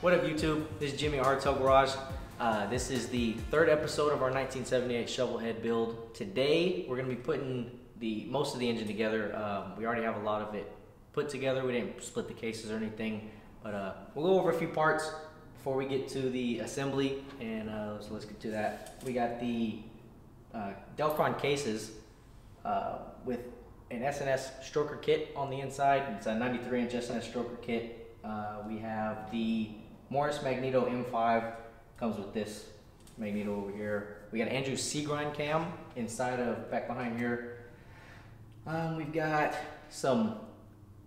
What up, YouTube? This is Jimmy Hardtail Garage. Uh, this is the third episode of our 1978 shovelhead build. Today, we're gonna be putting the most of the engine together. Um, we already have a lot of it put together. We didn't split the cases or anything, but uh, we'll go over a few parts before we get to the assembly, and uh, so let's get to that. We got the uh, Delkron cases uh, with an S&S stroker kit on the inside. It's a 93 inch S&S stroker kit. Uh, we have the Morris Magneto M5 comes with this magneto over here. We got Andrew C grind cam inside of back behind here. Um, we've got some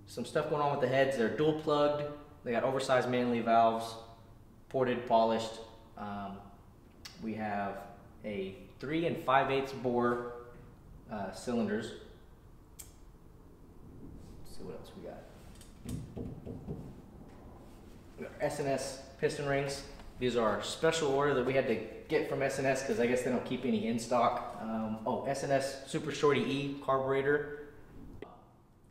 some stuff going on with the heads. They're dual plugged. They got oversized Manley valves, ported, polished. Um, we have a three and five eighths bore uh, cylinders. Let's see what else we got. S&S piston rings. These are special order that we had to get from S&S because I guess they don't keep any in stock. Um, oh, S&S Super Shorty E carburetor.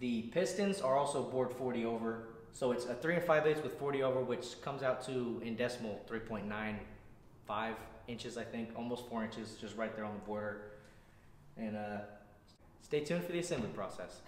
The pistons are also bored 40 over. So it's a 3 and 5 eighths with 40 over, which comes out to, in decimal, 3.95 inches, I think. Almost 4 inches, just right there on the border. And uh, stay tuned for the assembly process.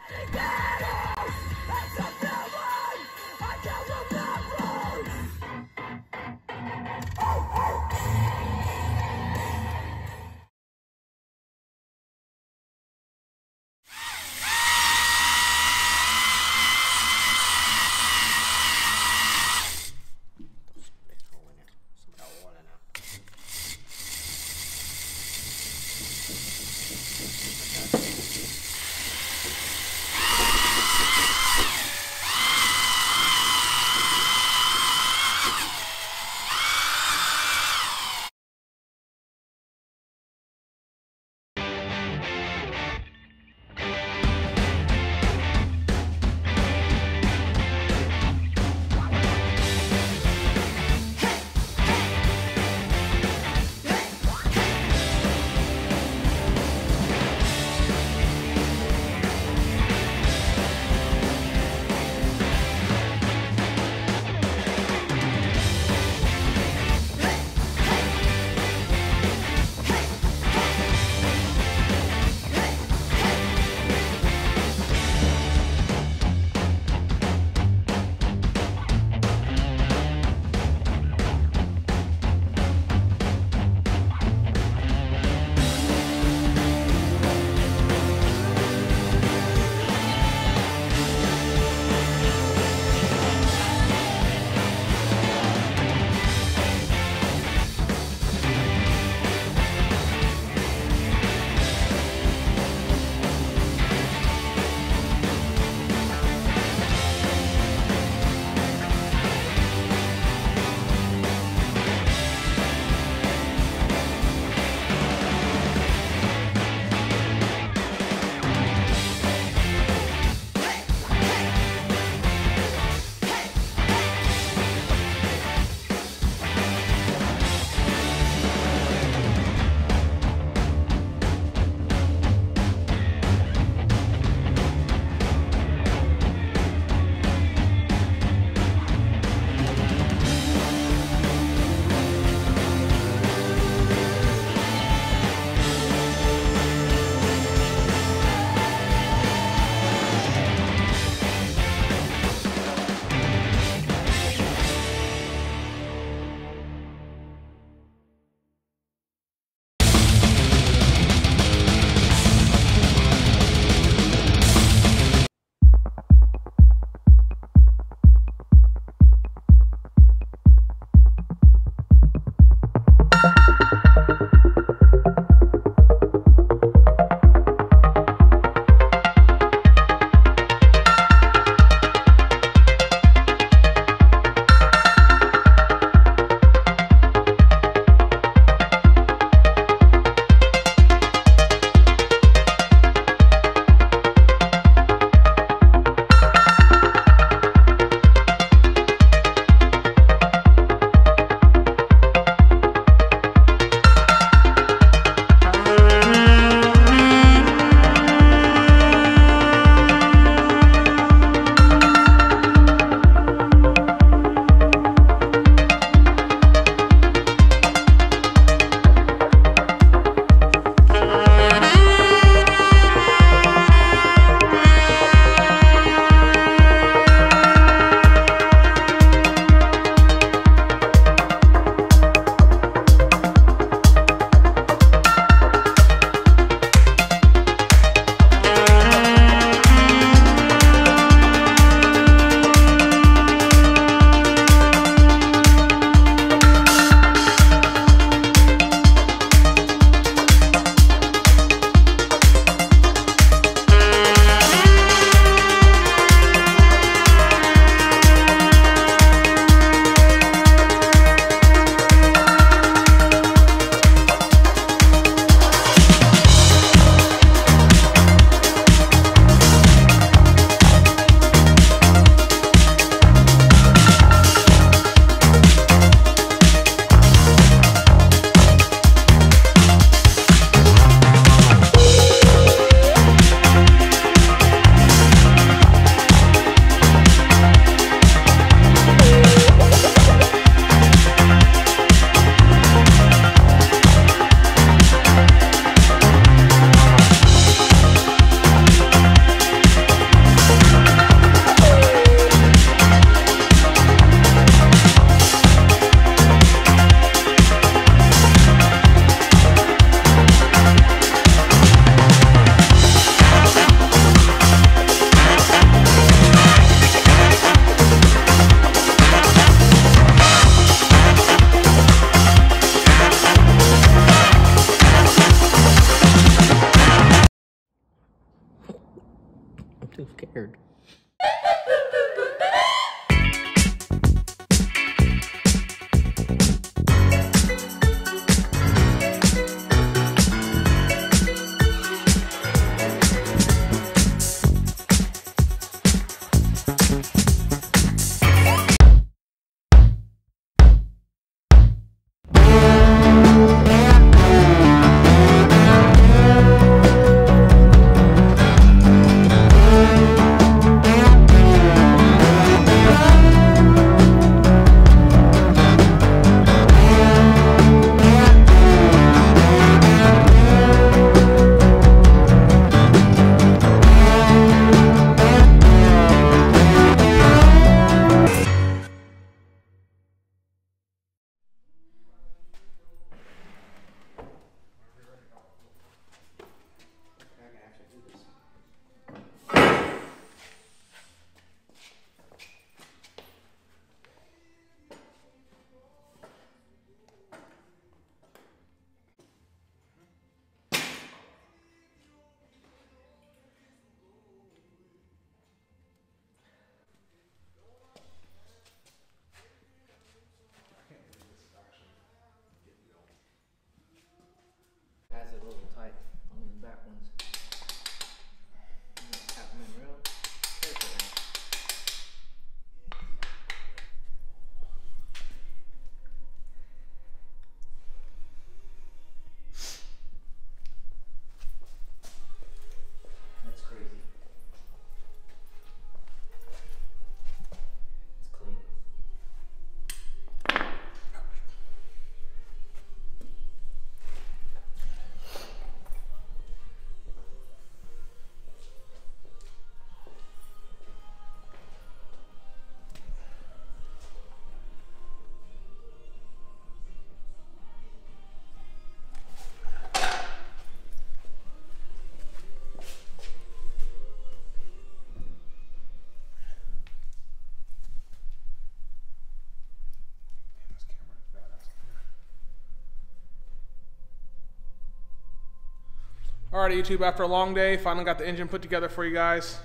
All right, YouTube, after a long day, finally got the engine put together for you guys.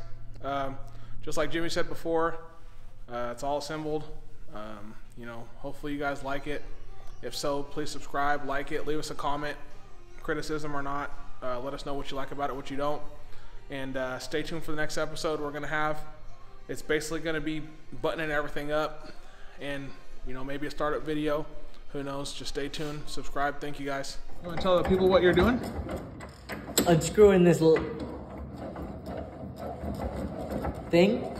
Um, just like Jimmy said before, uh, it's all assembled. Um, you know, hopefully you guys like it. If so, please subscribe, like it, leave us a comment, criticism or not. Uh, let us know what you like about it, what you don't. And uh, stay tuned for the next episode we're going to have. It's basically going to be buttoning everything up and, you know, maybe a startup video. Who knows? Just stay tuned, subscribe. Thank you guys. You want to tell the people what you're doing? Unscrewing this little thing